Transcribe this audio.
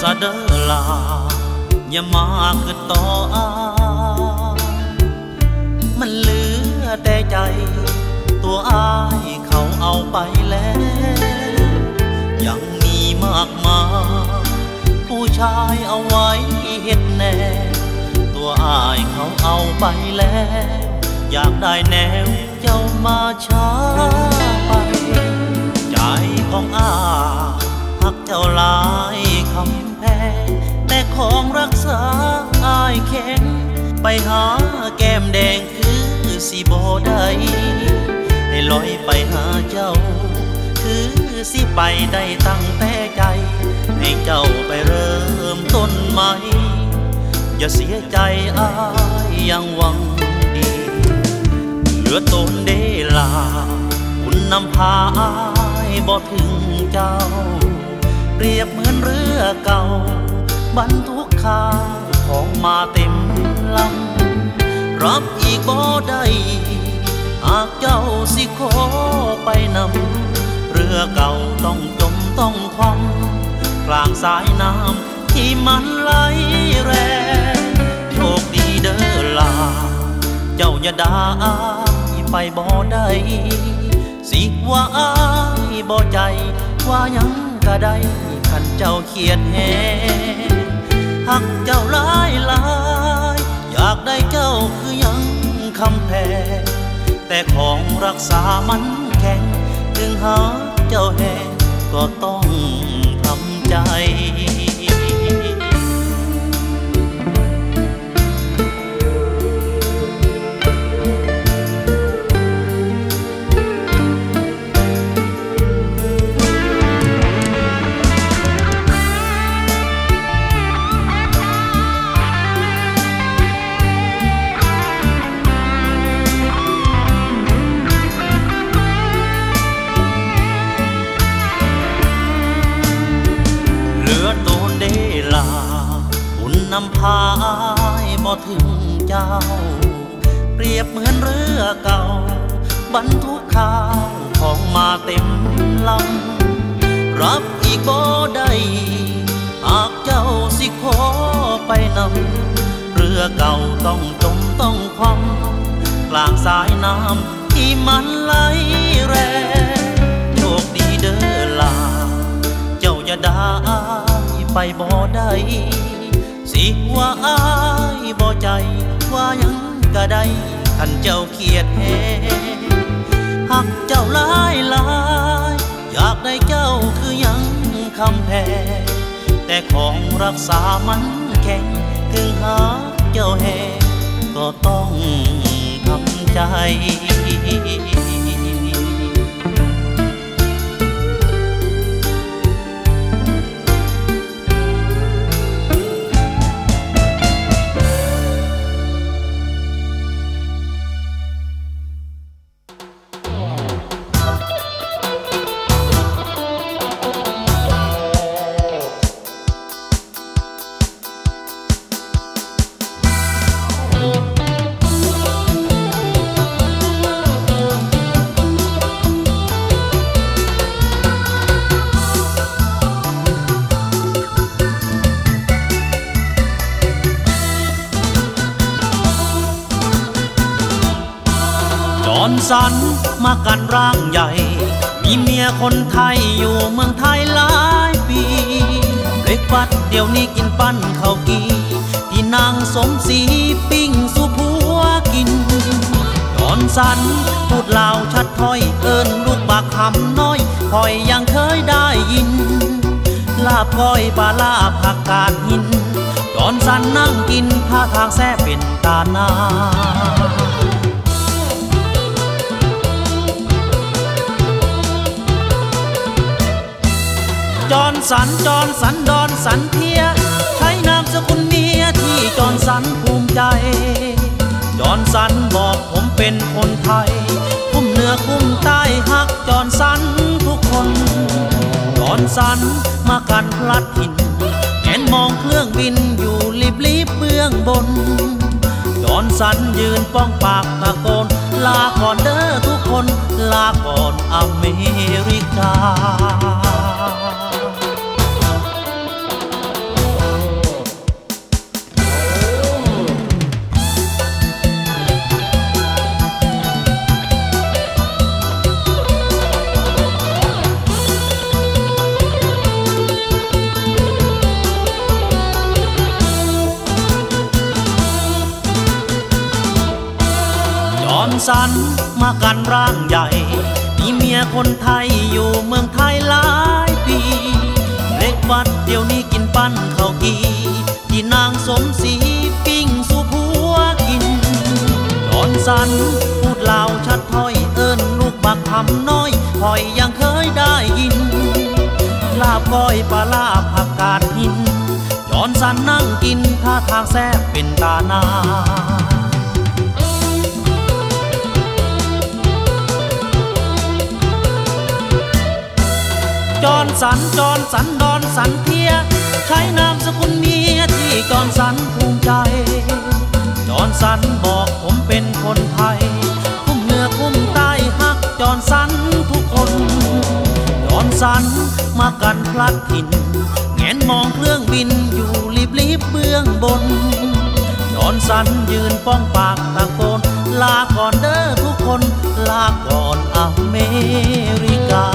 ซะเดอลา อย่ามาคือต่ออา มันเหลือแต่ใจ ตัวอายเขาเอาไปแล้ว ยังมีมากมาย ผู้ชายเอาไว้เฮ็ดแน่ ตัวอายเขาเอาไปแล้ว อยากได้แนวเจ้ามาช้าไป ใจของอาหักเจ้าลาย ของรักษาอายแข็ง ไปหาแก้มแดงคือสิบ่ได้ให้ลอยไปหาเจ้า คือสิไปได้ตั้งแต่ใจ ให้เจ้าไปเริ่มต้นใหม่ อย่าเสียใจอายยังหวังดี เหลือตนเดลาคุณนำพาอายบ่ถึงเจ้า เปรียบเหมือนเรือเก่า บรรทุกข้าวของมาเต็มลำ รับอีกบ่ได้หากเจ้าสิขอไปนำ เรือเก่าต้องจมต้องคว่ำกลางสายน้ำที่มันไหลแรงโชคดีเด้อลา เจ้าอย่าด่าอายไปบ่ได้สิว่าอายบ่ใจว่ายังก็ได้ขันเจ้าเขียดแห หักเจ้าหลายหลาย อยากได้เจ้าคือยังคำแพงแต่ของรักษามันแข็ง ถึงหาเจ้าแหงก็ต้องทำใจ เจ้า เปรียบเหมือนเรือเก่า บรรทุกข้าวของมาเต็มลำ รับอีกบ่ได้หากเจ้าสิขอไปนำเรือเก่าต้องจมต้องคว่ำกลางสายน้ำที่มันไหล ว่ายังก็ได้ขันเจ้าเขียดแหหักเจ้าหลายหลายอยากได้เจ้าคือยังคำแพงแต่ของรักษามันแข็งถึงหาเจ้าแหก็ต้องทำใจ สันมากันร่างใหญ่ มีเมียคนไทยอยู่เมืองไทยหลายปีเบรกฟัดเดี๋ยวนี้กินปั้นข้าวกีที่นางสมศรีปิ้งสุผัวกินจอนสันพูดลาวชัดถ้อยเอินลูกปากคำน้อยคอยยังเคยได้ยิน ลาบก้อยปลาลาผักกาดหินจอนสันนั่งกินท่าทางแซ่เป็นตาหนา จอนสันจอนสันดอนสันเทีย ใช้นามสกุลเมียที่จอนสันภูมิใจ จอนสันบอกผมเป็นคนไทย คุ้มเหนือคุ้มใต้ฮักจอนสันทุกคน จอนสันมากันพลัดถิ่นแงนมองเครื่องบินอยู่ลิบลิบเบื้องบน จอนสันยืนป้องปากตะโกน ลาก่อนเด้อทุกคน ลาก่อนอเมริกา สันมากันร่างใหญ่ มีเมียคนไทยอยู่เมืองไทยหลายปี เล็กวัดเดี๋ยวนี้กินปั้นข้าวกีที่นางสมศรีปิ้งสู่ผัวกินจอนสันพูดลาวชัดถ้อยเอิ้นลูกบักคำน้อยคอยยังเคยได้ยิน ลาบก้อยปลาลาผักกาดหินจอนสันนั่งกินท่าทางแซ่บเป็นตานา จอนสันจอนสันดอนสันเทีย ใช้นามสกุลเมียที่จอนสันภูมิใจ จอนสันบอกผมเป็นคนไทยคุ้มเหนือคุ้มใต้ฮักจอนสันทุกคน จอนสันมากันพลัดถิ่นแงนมองเครื่องบินอยู่ลิบลิบเบื้องบน จอนสันยืนป้องปากตะโกนลาก่อนเด้อทุกคนลาก่อนอเมริกา